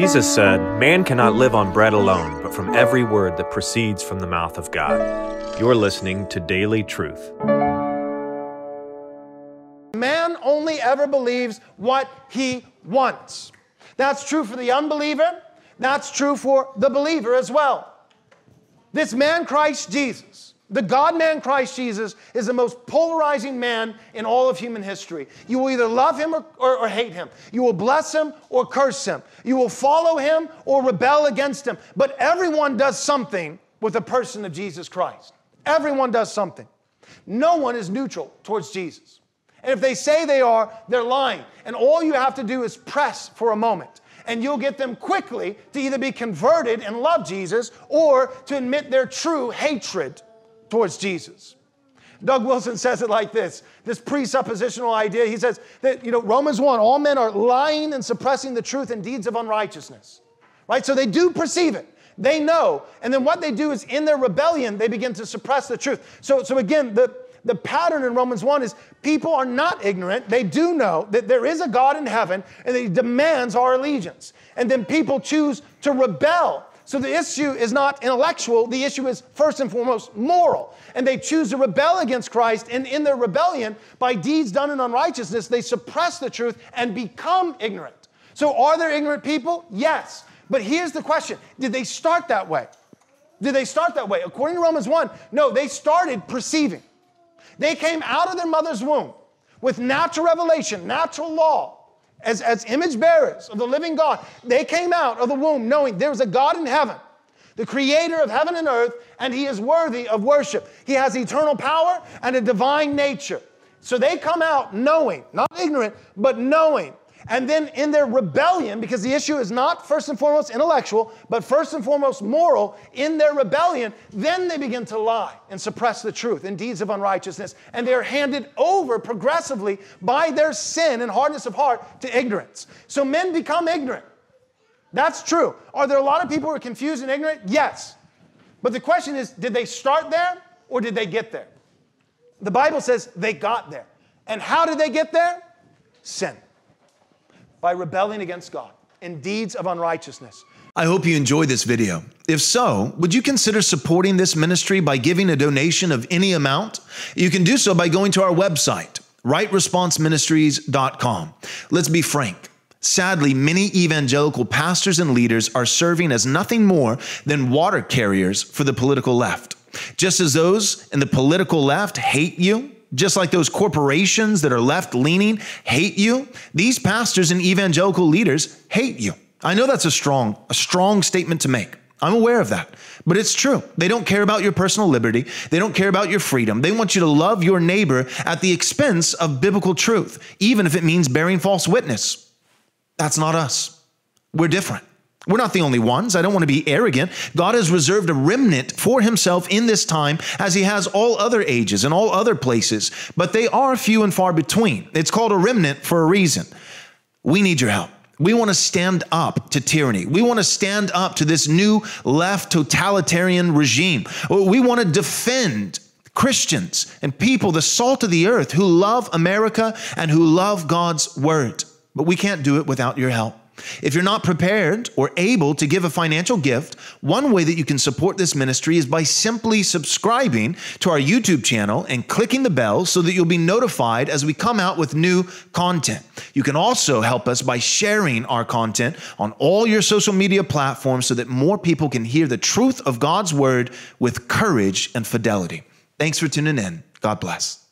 Jesus said, Man cannot live on bread alone, but from every word that proceeds from the mouth of God. You're listening to Daily Truth. Man only ever believes what he wants. That's true for the unbeliever, that's true for the believer as well. This man, Christ Jesus, the God man Christ Jesus is the most polarizing man in all of human history. You will either love him or, or, or, hate him. You will bless him or curse him. You will follow him or rebel against him. But everyone does something with the person of Jesus Christ. Everyone does something. No one is neutral towards Jesus. And if they say they are, they're lying. And all you have to do is press for a moment. And you'll get them quickly to either be converted and love Jesus or to admit their true hatred towards Jesus. Doug Wilson says it like this this presuppositional idea. He says that, you know, Romans 1, all men are lying and suppressing the truth in deeds of unrighteousness, right? So they do perceive it. They know. And then what they do is in their rebellion, they begin to suppress the truth. So, so again, the, the pattern in Romans 1 is people are not ignorant. They do know that there is a God in heaven and that he demands our allegiance. And then people choose to rebel so the issue is not intellectual, the issue is first and foremost moral. And they choose to rebel against Christ, and in their rebellion, by deeds done in unrighteousness, they suppress the truth and become ignorant. So are there ignorant people? Yes. But here's the question Did they start that way? Did they start that way? According to Romans 1, no, they started perceiving. They came out of their mother's womb with natural revelation, natural law as, as image bearers of the living God, they came out of the womb knowing there's a God in heaven, the creator of heaven and earth, and he is worthy of worship. He has eternal power and a divine nature. So they come out knowing, not ignorant, but knowing and then in their rebellion, because the issue is not first and foremost intellectual, but first and foremost moral, in their rebellion, then they begin to lie and suppress the truth in deeds of unrighteousness. And they are handed over progressively by their sin and hardness of heart to ignorance. So men become ignorant. That's true. Are there a lot of people who are confused and ignorant? Yes. But the question is did they start there or did they get there? The Bible says they got there. And how did they get there? Sin by rebelling against God in deeds of unrighteousness. I hope you enjoyed this video. If so, would you consider supporting this ministry by giving a donation of any amount? You can do so by going to our website, rightresponseministries.com. Let's be frank. Sadly, many evangelical pastors and leaders are serving as nothing more than water carriers for the political left. Just as those in the political left hate you, just like those corporations that are left leaning hate you, these pastors and evangelical leaders hate you. I know that's a strong, a strong statement to make. I'm aware of that. But it's true. They don't care about your personal liberty. They don't care about your freedom. They want you to love your neighbor at the expense of biblical truth, even if it means bearing false witness. That's not us. We're different. We're not the only ones. I don't want to be arrogant. God has reserved a remnant for himself in this time as he has all other ages and all other places, but they are few and far between. It's called a remnant for a reason. We need your help. We want to stand up to tyranny. We want to stand up to this new left totalitarian regime. We want to defend Christians and people, the salt of the earth, who love America and who love God's word. But we can't do it without your help. If you're not prepared or able to give a financial gift, one way that you can support this ministry is by simply subscribing to our YouTube channel and clicking the bell so that you'll be notified as we come out with new content. You can also help us by sharing our content on all your social media platforms so that more people can hear the truth of God's word with courage and fidelity. Thanks for tuning in. God bless.